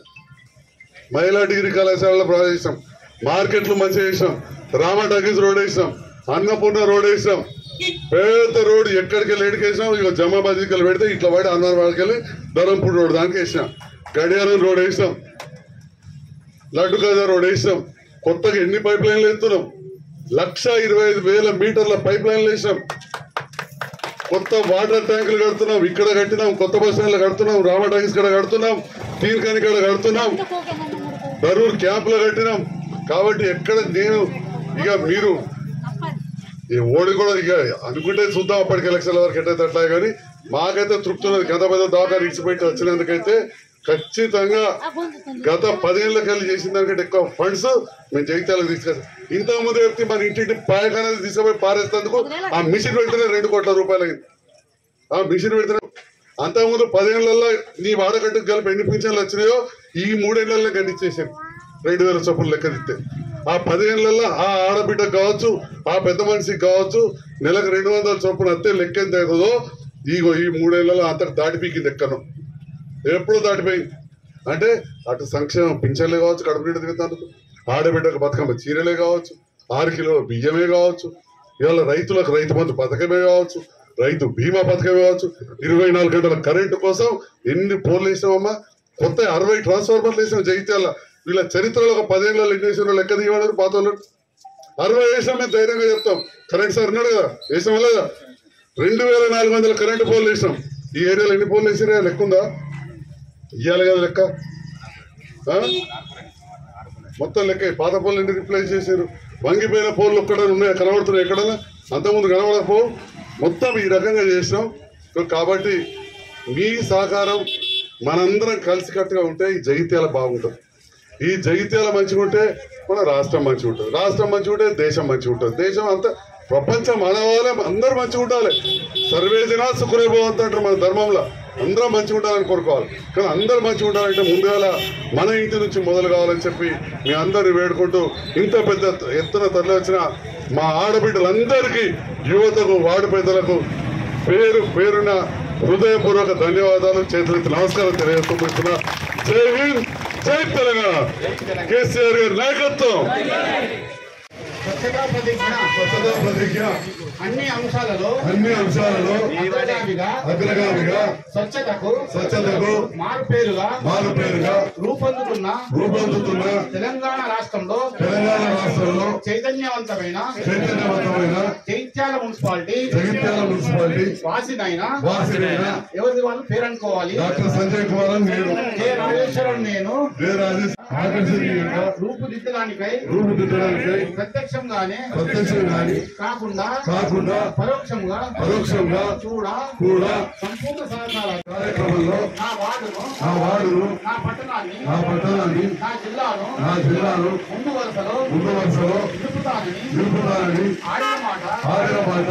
మహిళా డిగ్రీ కళాశాలలో ప్రారంభించాం మార్కెట్లు మంచిగా వేసాం రామ టగీస్ రోడ్ వేసినాం. అన్నపూర్ణ రోడ్ వేసినాం. పెద్ద రోడ్ ఎక్కడికి వెళ్ళి వేసినాం? ఇక జమాబాద్కి వెళ్ళి పెడితే ఇట్లా పడి అన్నవాడికి వెళ్ళి ధరంపూర్ రోడ్ దానికి వేసినాం. గడియారం రోడ్ వేసినాం. లడ్డు గజా రోడ్ వేసినాం. కొత్తగా ఎన్ని పైప్ లైన్లు ఎత్తున్నాం? లక్ష ఇరవై ఐదు వేల మీటర్ల పైప్ లైన్లు వేసినాం. కొత్త వాటర్ ట్యాంకులు కడుతున్నాం ఇక్కడ కట్టినాం కొత్త బస్ స్టాండ్లు కడుతున్నాం రామ ట్యాంక్స్ ఇక్కడ కడుతున్నాం తీర్కాని ఇక్కడ కడుతున్నాం. దరూర్ క్యాంపులో కట్టినాం. కాబట్టి ఎక్కడ నేను ఇక మీరు ఈ ఓడి కూడా ఇక అనుకుంటే చూద్దాం అప్పటికి ఎలక్షన్ల వరకు ఎట్టయితే అట్లా కానీ మాకైతే తృప్తి ఉన్నది. గత పెద్ద దాకా ఇచ్చిపెట్టి వచ్చినందుకైతే ఖచ్చితంగా గత పదేళ్ళకి వెళ్ళి చేసిన దానికంటే ఎక్కువ ఫండ్స్ మేము జగిత్యాలకు ఇంతకు ముందు చెప్తే మన ఇంటింటి పాయకానేది తీసుకుపోయి పారేసేందుకు ఆ మిషన్ పెడితేనే రెండు కోట్ల రూపాయలు అయింది. ఆ మిషన్ పెడితేనే అంతకుముందు పదేళ్ళలో నీ వాడకట్టుకు కలిపి ఎన్ని పింఛన్లు వచ్చినాయో ఈ మూడేళ్ళలో గండిచ్చేసారు రెండు వేల చొప్పులు లెక్క తిస్తే. ఆ పదిహేనులలో ఆ ఆడబిడ్డకు కావచ్చు ఆ పెద్ద మనిషికి కావచ్చు నెలకు రెండు వందల చొప్పున వస్తే లెక్క ఎంత అవుతుందో ఇగో ఈ మూడేళ్ళలో అంతకు దాటిపీకింది ఎక్కను ఎప్పుడు దాటిపోయి. అంటే అటు సంక్షేమం పింఛన్లే కావచ్చు కడుపు నిండా తిరుగుతాను ఆడబిడ్డకు బతుకమ్మ చీరలే కావచ్చు ఆరు కిలో బియ్యమే కావచ్చు ఇవాళ రైతులకు రైతు బంధు పథకమే కావచ్చు రైతు బీమా పథకమే కావచ్చు ఇరవై నాలుగు గంటల కరెంటు కోసం ఎన్ని పోర్లు వేసినామమ్మా కొత్త అరవై ట్రాన్స్ఫార్మర్లు వేసిన జగిత్యాల. వీళ్ళ చరిత్రలో ఒక పదేళ్ళలో ఎన్ని వేసిన లెక్క తీయమన్నారు పాత వాళ్ళు అరవై వేసినా మేము ధైర్యంగా చెప్తాం. కరెంట్ సార్ ఉన్నాడు కదా? వేసినాం లేదా? రెండు వేల నాలుగు వందల కరెంటు పోర్లు వేసినాం. ఈ ఏరియాలో ఎన్ని పోలు వేసినా లెక్క ఉందా ఇయ్యాలి కదా లెక్క? మొత్తం లెక్క పాత ఫోన్లు ఎందుకు రిప్లేస్ చేశారు? వంగిపోయిన పోల్లు ఒక్కడ ఉన్నాయా? కనబడుతున్నాయి ఎక్కడన్నా అంతకుముందు కనబడకపోవు మొత్తం ఈ రకంగా చేసినాం. కాబట్టి మీ సహకారం మనందరం కలిసికట్టుగా ఉంటే ఈ జగిత్యాల బాగుంటుంది. ఈ జగిత్యాల మంచిగా ఉంటే మన రాష్ట్రం మంచిగా ఉంటుంది. రాష్ట్రం మంచిగా ఉంటే దేశం మంచిగా ఉంటుంది. దేశం అంతా ప్రపంచం మనవాళ్ళే అందరూ మంచిగా ఉండాలి. సర్వే జనా అంటారు మన ధర్మంలో. అందరం మంచిగా ఉండాలని కోరుకోవాలి. కానీ అందరూ మంచిగా ఉండాలంటే ముందుగా మన ఇంటి నుంచి మొదలు కావాలని చెప్పి మీ అందరు వేడుకుంటూ ఇంత పెద్ద ఎత్తున తరలి వచ్చిన మా ఆడబిడ్డలందరికీ యువతకు వాడి పెద్దలకు పేరు పేరున హృదయపూర్వక ధన్యవాదాలు చేతులెత్తి నమస్కారం తెలియజేస్తున్నా జై హింద్ జై తెలంగాణ. కేసీఆర్ గారి నాయకత్వం. స్వచ్ఛతా ప్రతిజ్ఞ స్వచ్ఛతా ప్రతిజ్ఞ. అన్ని అంశాలలో అన్ని అంశాలలో అగ్రగామిగా స్వచ్ఛతకు స్వచ్ఛతకు మారుపేరుగా మారు పేరుగా రూపొందుతున్న రూపొందుతున్న తెలంగాణ రాష్ట్రంలో తెలంగాణ రాష్ట్రంలో చైతన్యవంతమైన చైతన్యవంతమైన జైత్యాల మున్సిపాలిటీ. జగిత్యాల మున్సిపాలిటీ. వాసినైన. వాసినైన. వాళ్ళు? డాక్టర్ సంజయ్ కుమార్ నేను. కె. రాజేశ్వరం నేను. రూపుదిద్దడానికై. రూపుదిద్దడానికి. ప్రత్యక్షంగానే. కాకుండా. కాకుండా. పరోక్షంగా. పరోక్షంగా. కూడా కూడా. సంపూర్ణ సహకారాలు. కార్యక్రమంలో. నా వార్డును. ఆ వార్డును. నా పట్టణాన్ని. పట్టణాన్ని. నా జిల్లాను. జిల్లాను. ముందు వరుసలో. ముందు వరుసలో నిలుపుతానని ఆడిన మాట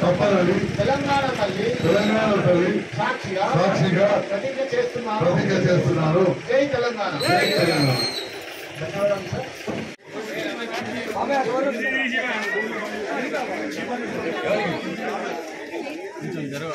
తప్పనని తెలంగాణ తల్లి తెలంగాణ తల్లి సాక్షిగా సాక్షిగా ప్రతిజ్ఞ చేస్తున్నారు జై తెలంగాణ. జై తెలంగాణ. ధన్యవాదాలు సార్. కొంచెం జరగ